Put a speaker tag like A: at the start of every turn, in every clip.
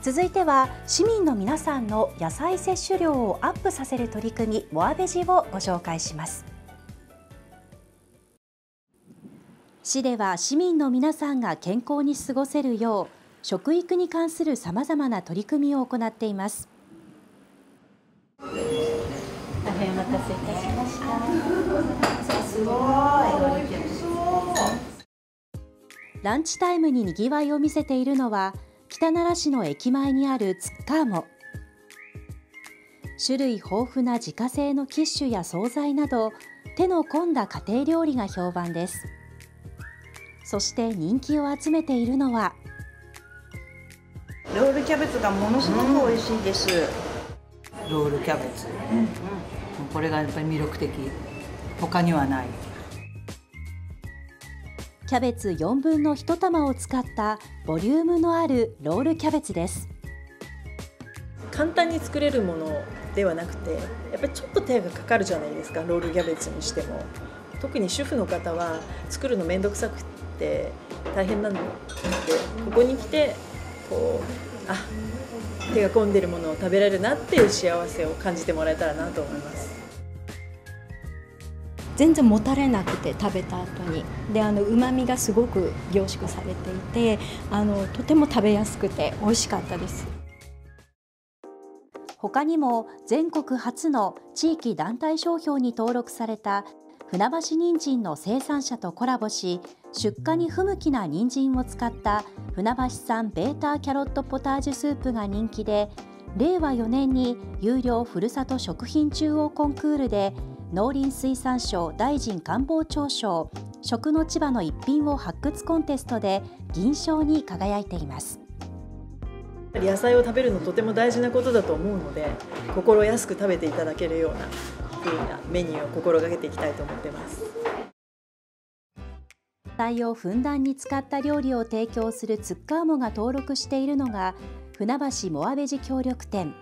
A: 続いては市民の皆さんの野菜摂取量をアップさせる取り組みモアベジをご紹介します。市では市民の皆さんが健康に過ごせるよう食育に関するさまざまな取り組みを行っています。大変お待たせいたしました。すごい。ランチタイムににぎわいを見せているのは北奈良市の駅前にあるツッカーモ種類豊富な自家製のキッシュや惣菜など手の込んだ家庭料理が評判です。そして人気を集めているのは
B: ロールキャベツがものすごく美味しいです、
C: うん、ロールキャベツ、うん、これがやっぱり魅力的。他にはない
A: キャベツ4分の1玉を使ったボリュームのあるロールキャベツです
D: 簡単に作れるものではなくてやっぱりちょっと手がかかるじゃないですかロールキャベツにしても特に主婦の方は作るの面倒くさくて大変なのでここに来てこうあ手が込んでるものを食べられるなっていう幸せを感じてもらえたらなと思います。
E: 全然もたれなくて食べた後に。であの旨味がすごく凝縮されていてあのとても食べやすくて美味しかったです。
A: 他にも全国初の地域団体商標に登録された船橋人参の生産者とコラボし出荷に不向きな人参を使った船橋産ベータキャロットポタージュスープが人気で令和4年に有料ふるさと食品中央コンクールで農林水産省大臣官房長賞食の千葉の一品を発掘コンテストで銀賞に輝いています。
D: 野菜を食べるのとても大事なことだと思うので心安く食べていただけるような風なメニューを心がけていきたいと思ってます。
A: 野菜をふんだんに使った料理を提供するツッカーモが登録しているのが船橋モアベジ協力店。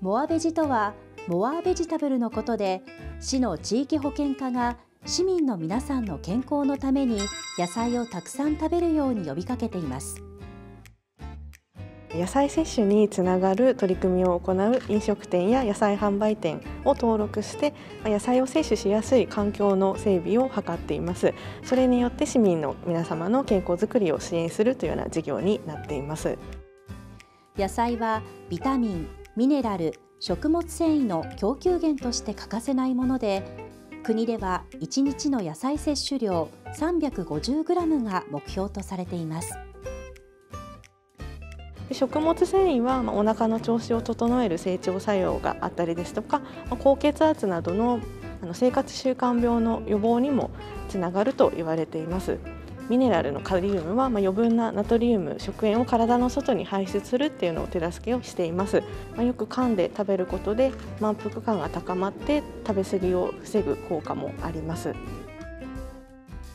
A: モアベジとはモアベジタブルのことで市の地域保健課が市民の皆さんの健康のために野菜をたくさん食べるように呼びかけています。
F: 野菜摂取につながる取り組みを行う飲食店や野菜販売店を登録して野菜を摂取しやすい環境の整備を図っています。それによって市民の皆様の健康づくりを支援するというような事業になっています。
A: 野菜はビタミンミネラル食物繊維の供給源として欠かせないもので国では1日の野菜摂取量 350g が目標とされています
F: 食物繊維はお腹の調子を整える成長作用があったりですとか高血圧などの生活習慣病の予防にもつながると言われています。ミネラルのカリウムは、まあ余分なナトリウム食塩を体の外に排出するっていうのを手助けをしています、まあよく噛んで食べることで満腹感が高まって食べ過ぎを防ぐ効果もあります。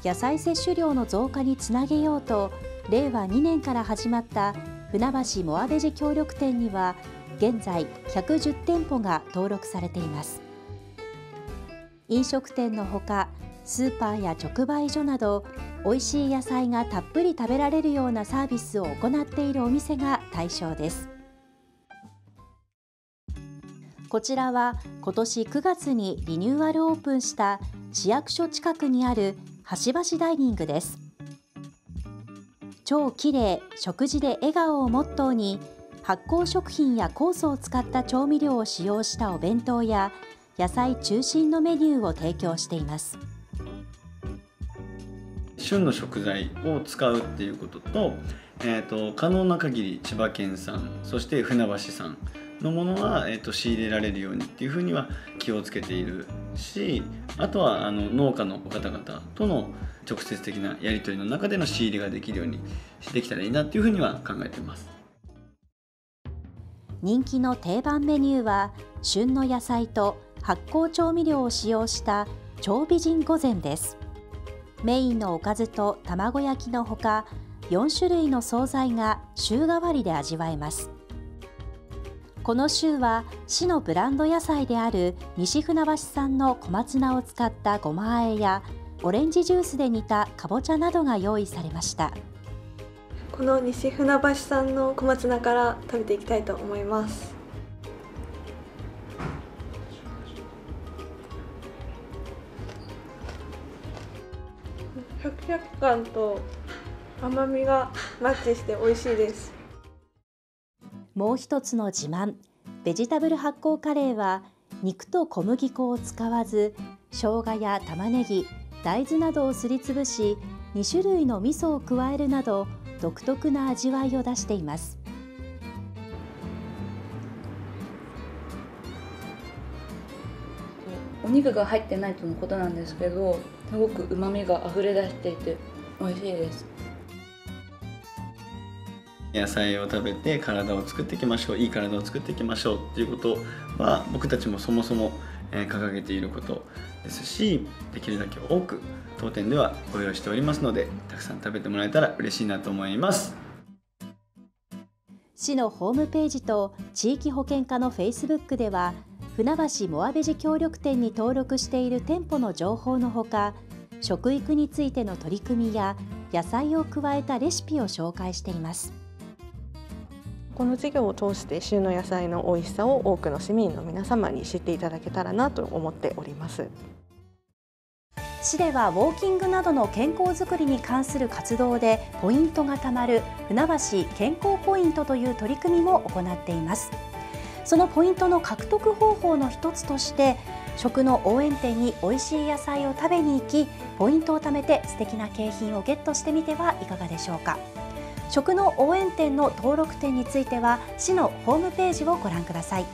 A: 野菜摂取量の増加につなげようと令和2年から始まった船橋モアベジ協力店には現在110店舗が登録されています。飲食店のほかスーパーや直売所など美味しい野菜がたっぷり食べられるようなサービスを行っているお店が対象です。こちらは今年9月にリニューアルオープンした市役所近くにある端々ダイニングです。超きれい食事で笑顔をモットーに発酵食品や酵素を使った調味料を使用したお弁当や野菜中心のメニューを提供しています。
G: 旬の食材を使うっていうことと,、えーと、可能な限り千葉県産そして船橋産のものは、えーと、仕入れられるようにっていうふうには気をつけているしあとはあの農家の方々との直接的なやり取りの中での仕入れができるようにできたらいいなっていうふうには考えてます。
A: 人気の定番メニューは旬の野菜と発酵調味料を使用した超美人御膳です。メインのおかずと卵焼きのほか4種類の惣菜が週替わりで味わえます。この週は市のブランド野菜である西船橋産の小松菜を使ったごまあえやオレンジジュースで煮たかぼちゃなどが用意されました。
H: この西船橋産の小松菜から食べていきたいと思います。シャキシャキ感と甘みがマッチして美味しいです。
A: もう一つの自慢ベジタブル発酵カレーは肉と小麦粉を使わず生姜や玉ねぎ大豆などをすりつぶし2種類の味噌を加えるなど独特な味わいを出しています。
I: 肉が入ってないとのことなんですけどすごく旨味が溢れ出していて美味しいです。
G: 野菜を食べて体を作っていきましょういい体を作っていきましょうっていうことは僕たちもそもそも掲げていることですしできるだけ多く当店ではご用意しておりますのでたくさん食べてもらえたら嬉しいなと思います。
A: 市のホームページと地域保険課のフェイスブックでは船橋モアベジ協力店に登録している店舗の情報のほか食育についての取り組みや野菜を加えたレシピを紹介しています。
F: この事業を通して旬の野菜の美味しさを多くの市民の皆様に知っていただけたらなと思っております。
A: 市ではウォーキングなどの健康づくりに関する活動でポイントがたまる船橋健康ポイントという取り組みも行っていますそのポイントの獲得方法の一つとして食の応援店に美味しい野菜を食べに行きポイントを貯めて素敵な景品をゲットしてみてはいかがでしょうか。食の応援店の登録店については市のホームページをご覧ください。